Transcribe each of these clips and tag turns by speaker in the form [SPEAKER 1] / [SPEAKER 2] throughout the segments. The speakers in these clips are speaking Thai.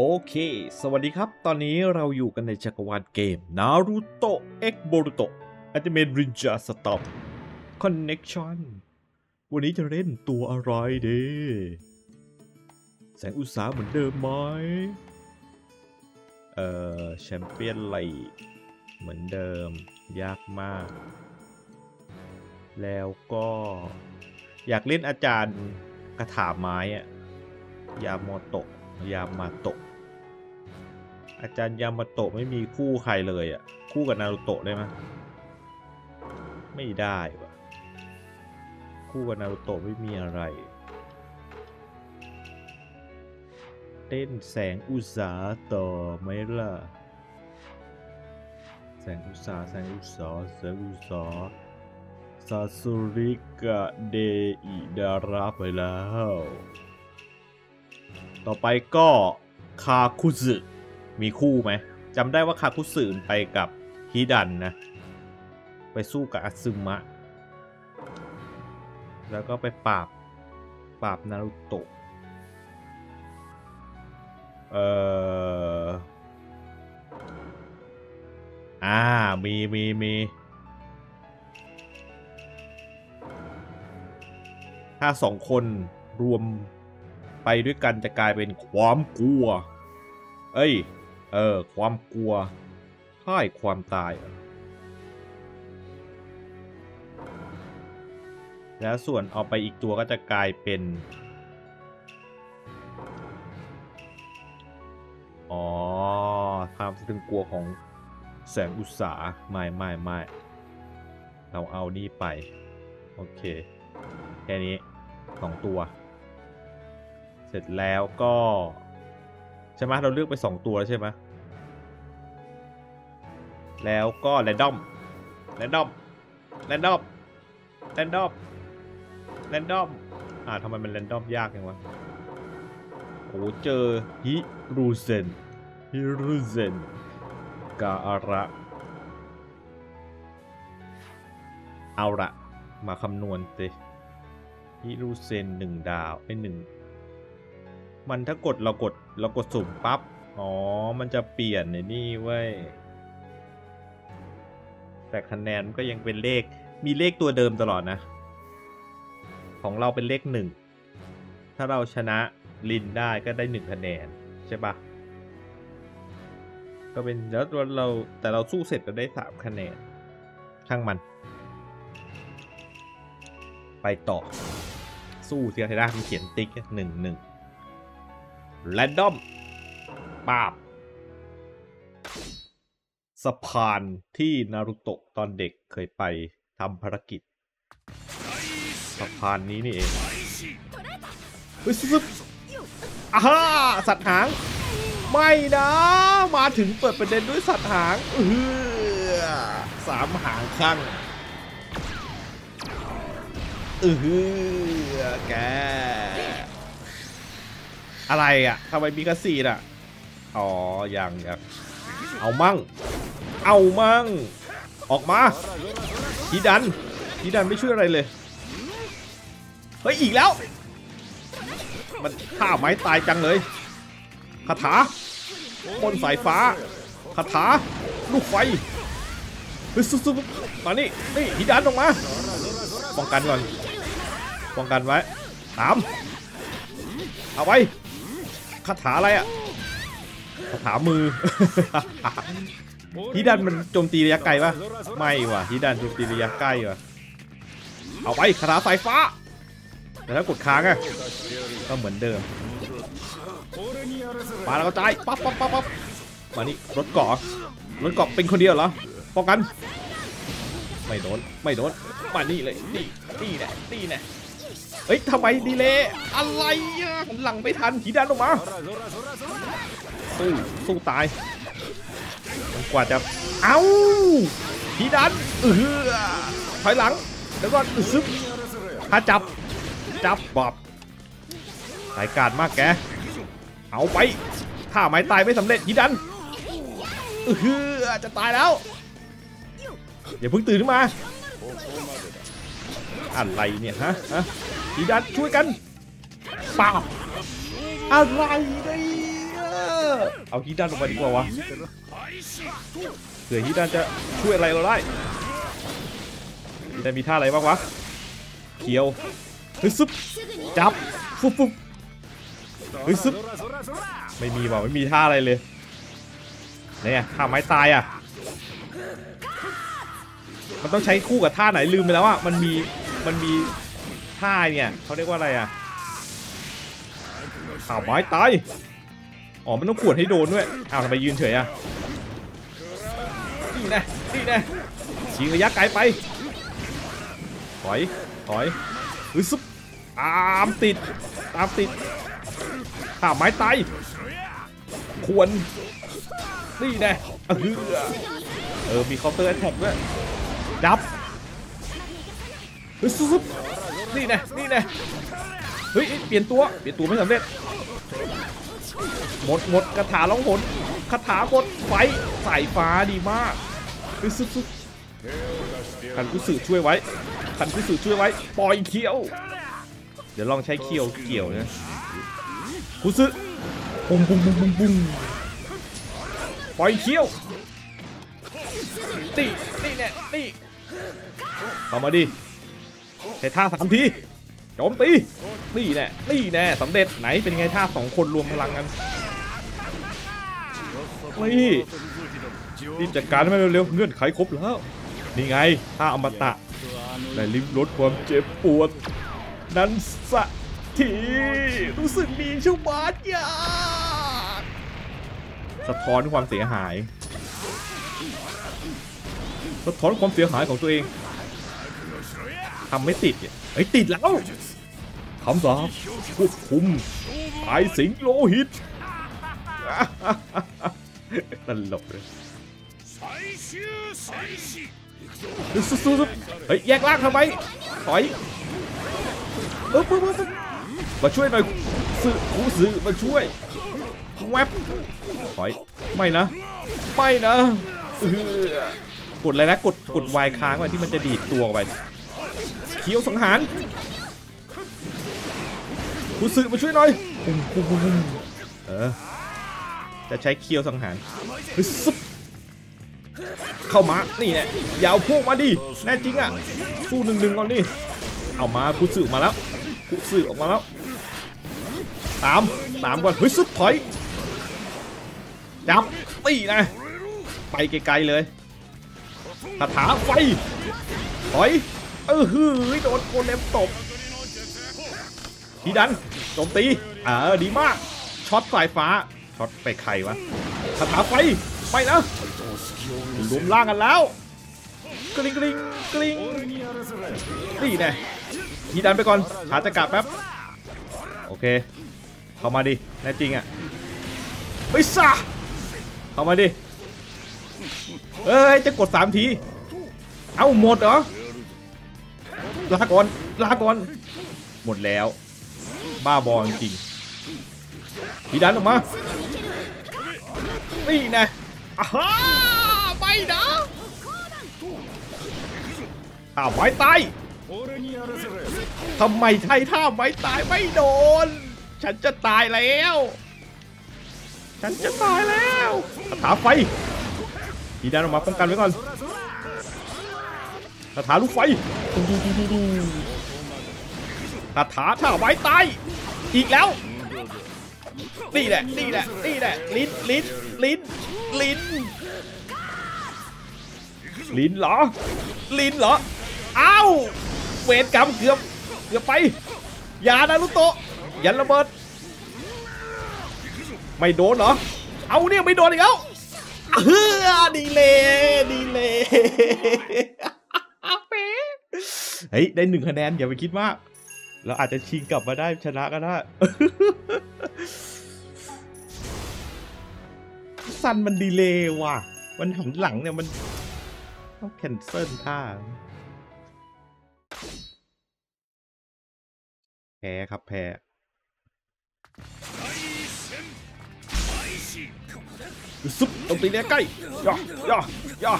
[SPEAKER 1] โอเค สวัสดีครับ ตอนนี้เราอยู่กันในจักรวาลเกม Naruto X Boruto Ultimate Ninja Storm Connection วันนี้จะเล่นตัวอะไรดี แสงอุตสาหเหมือนเดิมไหม เอ่อ แชมเปี้ยนไลเหมือนเดิม ยากมาก แล้วก็ อยากเล่นอาจารย์กระถาไม้อะยาโมโตะยามาโตะ อาจารย์ยามาโตะไม่มีคู่ใครเลยอะ คู่กับนารูโตะได้ไหมไม่ได้วะคู่กับนารูโตะไม่มีอะไร เต้นแสงอุตสาต่อไหมล่ะ แสงอุตสาแสงอุตสาแสงอุตสาซาสุริกะเดอิดาราไปแล้ว ต่อไปก็ คาคุสึ มีคู่ไหมจำได้ว่าคาคุสึไปกับฮิดันนะ ไปสู้กับอาซึมะ แล้วก็ไปปราบ ปราบนารุโตะ เอ่อ อ่า มีมีมีถ้าสองคนรวมไปด้วยกันจะกลายเป็นความกลัว เอ้ย เออ ความกลัวพ่ายความตาย แล้วส่วนเอาไปอีกตัวก็จะกลายเป็น อ๋อความสะพรึงกลัวของแสงอุตสาไม่ไม่ไม่เราเอานี่ไป โอเค แค่นี้สองตัว เสร็จแล้วก็ ใช่ไหมเราเลือกไป 2 ตัวแล้วใช่ไหมแล้วก็แรนดอมแรนดอมแรนดอมแรนดอมแรนดอมอ่าทำไมมันแรนดอมยากจังวะโอ้เจอฮิรูเซนฮิรูเซนกาอาระเอาละมาคำนวณสิฮิรูเซนหนึ่งดาวไอหนึ่ง มันถ้ากดเรากดเรากดสุ่มปั๊บ อ๋อ มันจะเปลี่ยนในนี่เว้ย แต่คะแนนมันก็ยังเป็นเลข มีเลขตัวเดิมตลอดนะ ของเราเป็นเลขหนึ่ง ถ้าเราชนะลินได้ก็ได้หนึ่งคะแนน ใช่ปะก็เป็นแล้วเราแต่เราสู้เสร็จเราได้สามคะแนน ช่างมัน ไปต่อ สู้เสียทีละมันเขียนติ๊กหนึ่งหนึ่ง แรนดอมปาบสะพานที่นารุโตะตอนเด็กเคยไปทำภารกิจสะพานนี้นี่เองเฮ้ยซึบอาฮ่าสัตว์หาง ไม่นะ มาถึงเปิดประเด็นด้วยสัตว์หางเออสามหางข้างเออแก อะไรอะทำไมมีกระสีน่ะ อ๋อยังยังเอามั่ง เอามั่ง ออกมาทีดันทีดันไม่ช่วยอะไรเลย เฮ้ย อีกแล้ว มันฆ่าไม้ตายจังเลยคาถาพ่นสายฟ้าคาถาลูกไฟเฮ้ยสุดๆมานี่นี่ทีดันออกมา ป้องกันก่อน ป้องกันไว้ตามเอาไว้ คาถาอะไรอะคาถามือ ฮิดันมันโจมตีระยะไกลปะไม่ว่ะฮิดันโจมตีระยะใกล้ว่ะเอาไปคาถาสายฟ้า แต่ถ้ากดค้างอะก็เหมือนเดิมมาแล้วก็จ่ายปั๊บปั๊บปั๊บปั๊บมานี่รถเกาะรถเกาะเป็นคนเดียวเหรอป้องกัน ไม่โดน ไม่โดน มานี่เลย นี่นี่แหละนี่แหละ เฮ้ยทำไมดีเลยอะไรอะหลังไม่ทันผีดันออกมาสู้สู้ตายกว่าจะเอ้าผีดันเออถอยหลังแล้วก็ซึบถ้าจับจับบอบสายการมากแก เอาไปถ้าไม้ตายไม่สำเร็จผีดันเออจะตายแล้วอย่าเพิ่งตื่นขึ้นมาอะไรเนี่ยฮะฮะ ดีดันช่วยกันปาบอะไรเนี่ยเอาฮิดันลงมาดีกว่าวะเผื่อฮิดันจะช่วยอะไรเราได้ฮิดันมีท่าอะไรบ้างวะเขียวเฮ้ยซึบจับฟุบฟุบเฮ้ยซึบไม่มีว่ะไม่มีท่าอะไรเลยเนี่ยท่าไม้ตายอะมันต้องใช้คู่กับท่าไหนลืมไปแล้วอะมันมีมันมี ท่าเนี่ยเขาเรียกว่าอะไรอะข่าวไม้ตายอ๋อมันต้องขวนให้โดนด้วยอ้าวทำไมยืนเฉยอะนี่นะนี่นะชิงระยะไกลไปถอยถอยอึซุบตามติดตามติดข่าวไม้ตายควรนี่นะเออมีเคาน์เตอร์แอทแทกด้วยจับเฮ้ยซุบ นี่นะนี่นะเฮ้ยเปลี่ยนตัวเปลี่ยนตัวไม่สำเร็จหมดหมดคาถาล่องหนคาถาหมดไฟสายฟ้าดีมากเฮ้ยซุบซุบคันกุสึช่วยไว้คันกุสึช่วยไว้ ปล่อยเคียว เดี๋ยวลองใช้เคียวเกี่ยวนะกุสึปุ้งปุ้งปุ้งปุ้งปุ้งปล่อยเคียวตีนี่แน่นี่เข้ามาดิ ใช้ท่าสามทีโจมตีนี่แน่นี่แน่สำเร็จไหนเป็นไงท่าสองคนรวมพลังกันนี่รีบจัดการให้มันเร็วๆเงื่อนไขครบแล้ว นี่ไงท่าอมตะได้ลิ้มรสความเจ็บปวด นั้นสักทีรู้สึกดีชุบาดยากสะท้อนความเสียหาย สะท้อนความเสียหายของตัวเอง ทำไม่ติดเนี่ยเฮ้ยติดแล้วคำสาปควบคุมสายสิงโลหิตตลกเลยสู้ๆเฮ้ยแยกล่างทำไมถอยเออปึ๊บปึ๊บมาช่วยหน่อยสื่อคูสื่อมาช่วยแวบถอยไม่นะ ไม่นะกดอะไรนะกดกดวายค้างไว้ที่มันจะดีดตัวไป เขียวสังหารคูสื่อมาช่วยหน่อยเออจะใช้เคียวสังหารเฮ้ยซุบเข้ามา นี่แหละอยาวพวกมาดิ แน่จริงอะ สู้หนึ่งหนึ่งก่อนดิ เอามาคุสึมาแล้วคุสึออกมาแล้ว ตาม ตามก่อนเฮ้ยสุดถอย จับตีนะ ไปไกลๆเลยคาถาไฟ ถอย เออฮือโดนโกเลมตบทีดันโจมตีเออดีมาก ช็อตสายฟ้า ช็อตไปใครวะคาถาไฟ ไปนะรวมร่างกันแล้ว กริงกริงกริงนี่แน่ทีดันไปก่อนหาจักรแป๊บ โอเค เข้ามาดิแน่จริงอะไปซะเข้ามาดิ เอ้ย จะกดสามที เอ้าหมดเหรอ ลาก่อนลาก่อน หมดแล้ว บ้าบอจริงทีดันออกมานี่แน่อาฮ่าไม่นะท่าไม้ตายทำไมไทยท่าไม้ตายไม่โดน ฉันจะตายแล้ว ฉันจะตายแล้วคาถาไฟทีดันออกมาป้องกันไว้ก่อน คาถาลูกไฟดูดูดูดูดูคาถาท่าไม้ตาย อีกแล้ว นี่แหละ นี่แหละ นี่แหละ ลิ้น ลิ้น ลิ้น ลิ้น ลิ้นเหรอ ลิ้นเหรอ อ้าว เวรกรรมเกือบ เกือบไป อย่านะลุโตะยันระเบิด ไม่โดนเหรอ เอาเนี่ยไม่โดนอีกแล้วเฮ้อดีเลยดีเลย เป๊ะเฮ้ยได้หนึ่งคะแนนอย่าไปคิดมาก เราอาจจะชิงกลับมาได้ชนะก็ได้ซันมันดีเลย์ว่ะ มันหันหลังเนี่ยมันต้องแคนเซิลท่าแพ้ครับแพ้ ซุปตรงตีเนี้ยใกล้ย่อย่อย่อ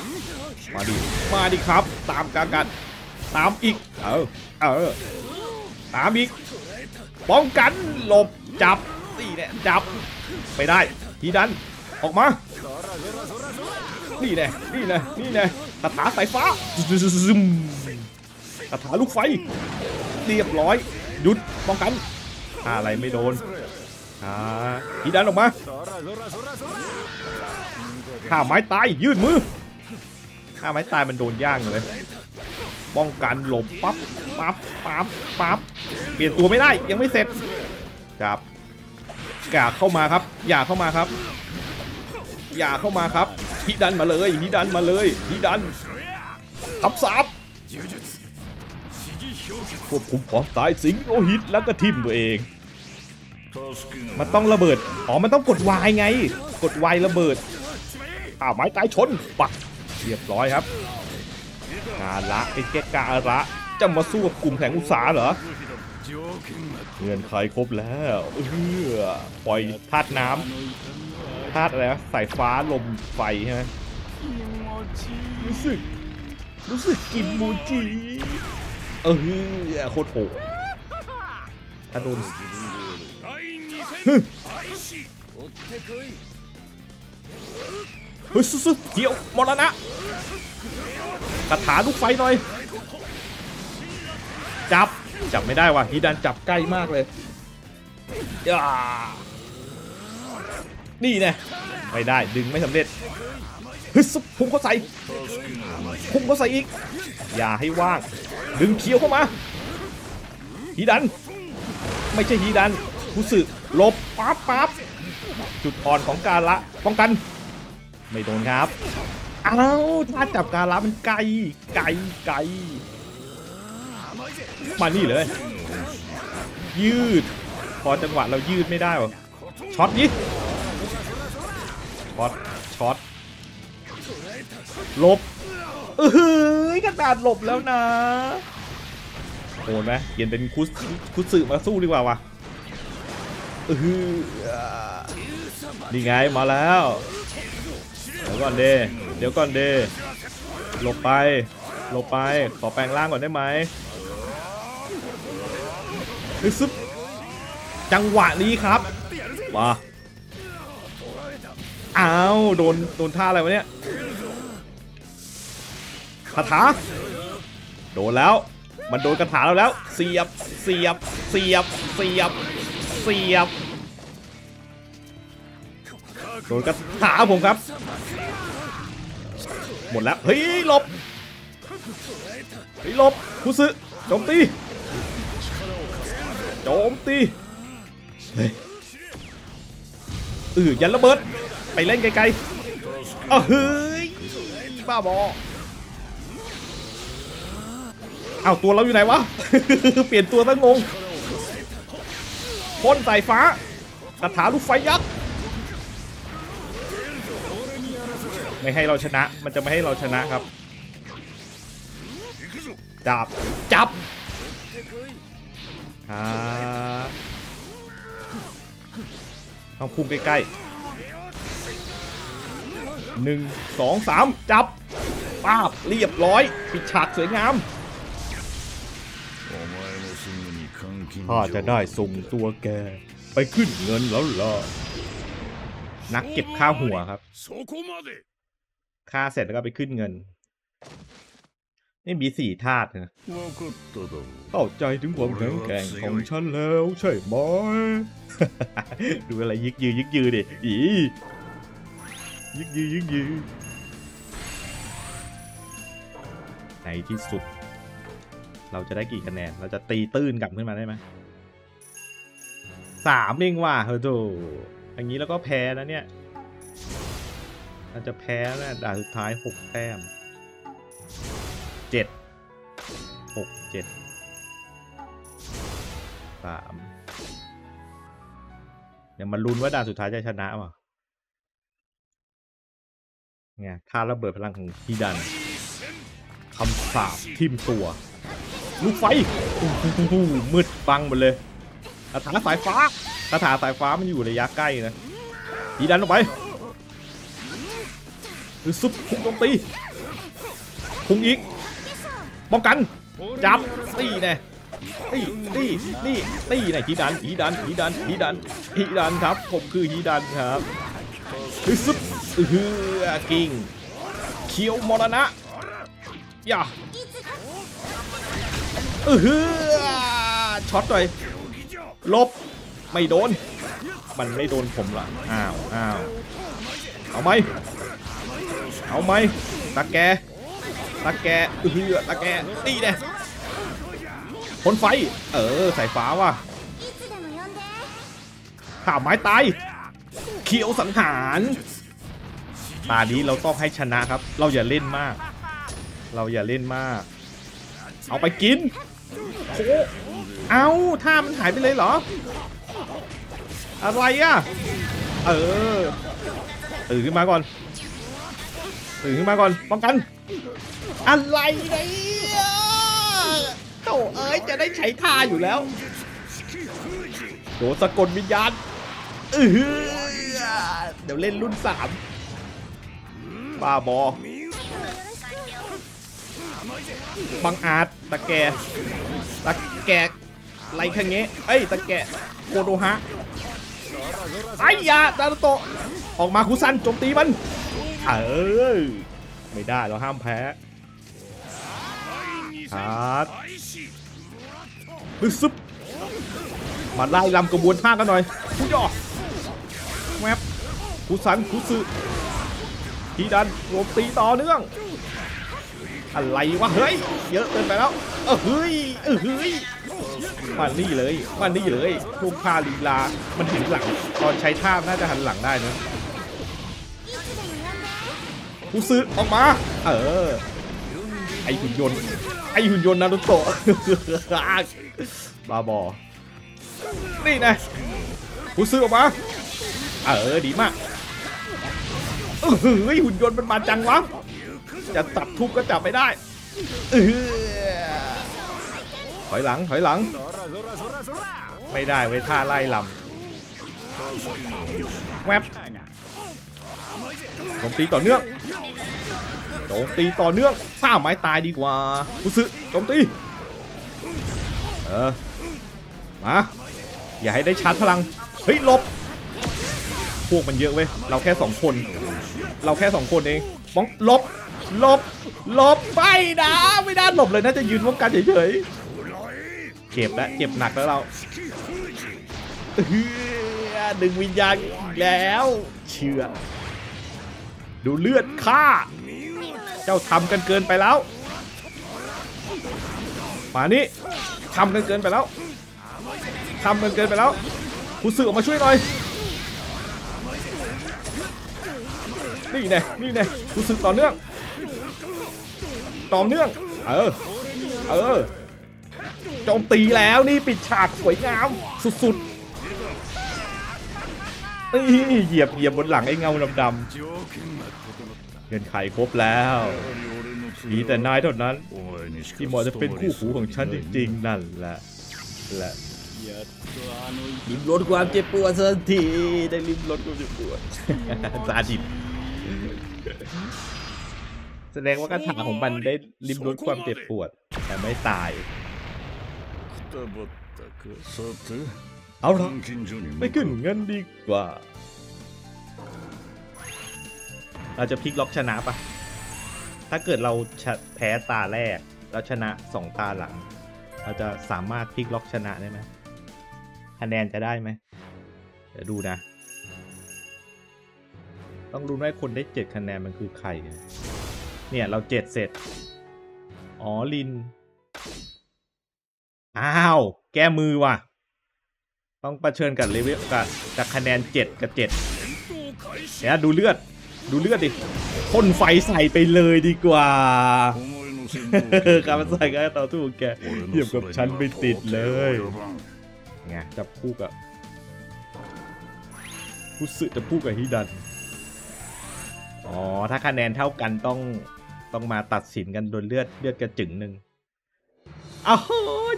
[SPEAKER 1] มาดิมาดิครับ ตามกันกัน ตามอีก เออ เออ ตามอีก ป้องกันหลบจับนี่แหละจับ ไปได้ ทีดัน ออกมา นี่แน่นี่แน่นี่แน่คาถาสายฟ้าซึมคาถาลูกไฟ เรียบร้อย หยุดป้องกัน อะไรไม่โดน อ่าทีดันออกมาฆ่าไม้ตายยืดมือฆ่าไม้ตายมันโดนย่างเลยป้องกันหลบปั๊บปั๊บปั๊บปั๊บเปลี่ยนตัวไม่ได้ยังไม่เสร็จครับอย่าเข้ามาครับ อย่าเข้ามาครับ อย่าเข้ามาครับฮิดันมาเลยฮิดันมาเลยฮิดันทับซับควบคุมความตายสิงโอหิตแล้วก็ทิมตัวเอง มันต้องระเบิด อ๋อ มันต้องกดวายไง กดวายระเบิด อ้าวไม้ตายชน ปัก เรียบร้อยครับกาละไอ้แกการะจะมาสู้กับกลุ่มแข่งอุตสาเหรอ เงื่อนไขครบแล้วเออปล่อยธาตุน้ำธาตุอะไรนะสายฟ้าลมไฟใช่ไหมรู้สึก รู้สึกกินมูจิ เออโคตรโหดถ้าโดน เฮ้ยสุดๆเกี่ยวมรณะคาถาลูกไฟหน่อย จับ จับไม่ได้ว่ะฮีดันจับใกล้มากเลยนี่แน่ไม่ได้ดึงไม่สำเร็จฮึสพุ่งเข้าใส่พุ่งเข้าใส่อีก อย่าให้ว่าง ดึงเคี้ยวเข้ามาฮีดัน ไม่ใช่ฮีดัน ผู้สึลบปั๊บปั๊บจุดอ่อนของการละป้องกัน ไม่โดนครับอ้าวถ้าจับการละมันไกลไกลไกลมานี่เลย ยืด พอจังหวะเรายืดไม่ได้หรอช็อตยิช็อตช็อตลบเออกระดาษหลบแล้วนะโหดไหมเปลี่ยนเป็นคุสคุสึมาสู้ดีกว่าวะ เออนี่ไงมาแล้ว เดี๋ยวก่อนเดเดี๋ยวก่อนเดหลบไป หลบไป ขอแปลงร่างก่อนได้ไหมฮึซึบจังหวะนี้ครับ มาอ้าวโดน โดนท่าอะไรวะเนี่ยคาถา โดนแล้ว มันโดนคาถาเราแล้ว เสียบ เสียบ เสียบ เสียบ เสียบโดนคาถาผมครับ หมดแล้วเฮ้ยหลบเฮ้ยหลบคุซึโจมตีโจมตีเฮ้ยออยันระเบิดไปเล่นไกลๆอ้เฮ้ยบ้าบอเอาตัวเราอยู่ไหนวะ เปลี่ยนตัวตั้งงง พ่นสายฟ้าคาถาลูกไฟยักษ์ไม่ให้เราชนะ มันจะไม่ให้เราชนะครับ จับ จับอ่าเอาพุ่งใกล้ๆหนึ่งสองสามจับป้าบเรียบร้อย ปิดฉากสวยงาม ถ้าจะได้ส่งตัวแก ไปขึ้นเงินแล้วเหรอนักเก็บค่าหัวครับค่าเสร็จแล้วก็ไปขึ้นเงิน นี่มีสี่ธาตุนะเข้าใจถึงความแข็งแกร่งของฉันแล้วใช่ไหมดูอะไรยึกยือยึกยือดิอียึกยือยึกยือในที่สุด เราจะได้กี่คะแนน เราจะตีตื้นกลับขึ้นมาได้ไหม สามเองว่ะเฮ้ยโถอย่างนี้แล้วก็แพ้นะเนี่ยเราจะแพ้นะด่าสุดท้ายหกแต้มเจ็ดหกเจ็ดสามเดี๋ยวมาลุ้นว่าด่านสุดท้ายจะชนะว่ะไงท่าระเบิดพลังของฮีดันคำสาบทิ่มตัว ลูกไฟโอ้โหมืดบังหมดเลย คาถาสายฟ้าคาถาสายฟ้ามันอยู่ระยะใกล้นะฮีดันออกไปคือซุปพุ่งโจมตีพุ่งอีกป้องกันจับตีแน่นี่นี่นี่นี่ไหนฮีดันฮีดันฮีดันฮีดันฮีดันครับ ผมคือฮีดันครับฮึซึบอือฮือกิ้งเคียวมรณะอย่าอือฮือช็อตหน่อย ลบไม่โดน มันไม่โดนผมละอ้าวอ้าวเอาไหมเอาไหมตะแกตะแกเอือตะแกตีเน่พ้นไฟ เออสายฟ้าว่ะข่าวไม้ตายเขียวสังหารตานี้เราต้องให้ชนะครับ เราอย่าเล่นมาก เราอย่าเล่นมาก เอาไปกินโค เอาท่ามันหายไปเลยเหรอ อะไรอะ เออตื่นขึ้นมาก่อนตื่นขึ้นมาก่อนป้องกัน อะไรเนี่ยโธ่เอ้ยจะได้ใช้ท่าอยู่แล้วโดนสะกดวิญญาณเออเดี๋ยวเล่นรุ่นสามบ้าบอบังอาจตะแกตะแก ไรคังเงะเอ้ยตะแกโคโดฮะไอ้ยาดารุโตะออกมาคุซันโจมตีมันเออไม่ได้เราห้ามแพ้ฮาร์ดปึ๊บซึบมาไล่ลำกระบวนท่ากันหน่อยคุยอแวบคุซันคุซึทีดันโจมตีต่อเนื่องอะไรวะเฮ้ยเยอะเกินไปแล้วเออเฮ้ยเออเฮ้ย มานี่เลยมานี่เลยทุกท่าลีลา มันถึงหลัง ตอนใช้ท่าน่าจะหันหลังได้นะกูซื้อออกมา เออ ไอหุ่นยนต์ ไอหุ่นยนต์นารุโตะบาบอ นี่นะกูซื้อออกมา เออ ดีมากเออเฮ้ยหุ่นยนต์มันมาจังวะ จะตัดทุบก็จับไม่ได้ เออ ถอยหลังถอยหลัง ไม่ได้ไว้ยท่าไล่ลำแวบโจมตีต่อเนื่องโจมตีต่อเนื่องท่าไม้ตายดีกว่ากุซึโจมตีเออมาอย่าให้ได้ชาร์จพลังเฮ้ยหลบ พวกมันเยอะเว้ยเราแค่สองคน เราแค่สองคนเองป้องหลบหลบหลบไปนะไม่ได้หลบเลยน่าจะยืนป้องกันเฉยๆเจ็บแล้วเจ็บหนักแล้วเราดึงวิญญาณแล้วเชื่อดูเลือดข้าเจ้าทำกันเกินไปแล้วมานี่ทำกันเกินไปแล้วทำกันเกินไปแล้วผู้สื่อออกมาช่วยหน่อยนี่แน่นี่แน่ผู้สื่อต่อเนื่องต่อเนื่องเออเออ โจมตีแล้วนี่ปิดฉากสวยงามสุดๆนี่เหยียบเหยียบบนหลังไอ้เงาดำๆเงินไขครบแล้วมีแต่นายเท่านั้นที่เหมาะจะเป็นคู่หูของฉันจริงๆ นั่นแหละแหละลิมลดความเจ็บปวดสักทีได้ลิมลดความเจ็บปวดซาดิสแสดงว่าคาถาของมันได้ลิมลดความเจ็บปวด แต่ไม่ตาย เอาละไม่ขึ้นเงินดีกว่า เราจะพลิกล็อกชนะปะถ้าเกิดเราชะแพ้ตาแรก แล้วชนะสองตาหลัง เราจะสามารถพลิกล็อกชนะได้ไหมคะแนนจะได้ไหมเดี๋ยวดูนะ ต้องดูว่าคนได้เจ็ดคะแนนมันคือใคร เนี่ยเราเจ็ดเสร็จ อ๋อลิน อ้าว แก้มือว่ะ ต้องประเชิญกับเลเวลกับกับคะแนนเจ็ดกับเจ็ดเดี๋ยวดูเลือด ดูเลือดดิพ่นไฟใส่ไปเลยดีกว่าการใส่ก็ต่อสู้แกเหยียบกับฉันไม่ติดเลยไงจับคู่กับคุสึจะพูดกับฮิดันอ๋อ ถ้าคะแนนเท่ากันต้องต้องมาตัดสินกันโดนเลือดเลือดกระจึงหนึ่ง อ้าว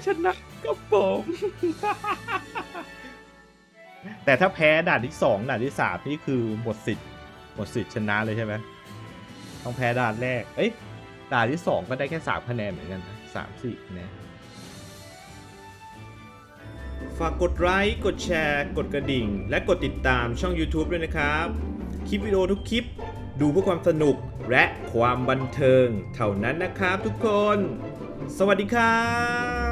[SPEAKER 1] ชนะครับผม แต่ถ้าแพ้ด่านที่สองด่านที่สามนี่คือหมดสิทธิ์หมดสิทธิ์ชนะเลยใช่ไหมต้องแพ้ด่านแรก เอ้ยด่านที่สองก็ได้แค่สามคะแนนเหมือนกันนะสามสี่คะแนนฝากกดไลค์กดแชร์ กดกระดิ่ง และกดติดตามช่อง YouTube ด้วยนะครับ คลิปวิดีโอทุกคลิป ดูเพื่อความสนุกและความบันเทิง เท่านั้นนะครับทุกคน สวัสดีครับ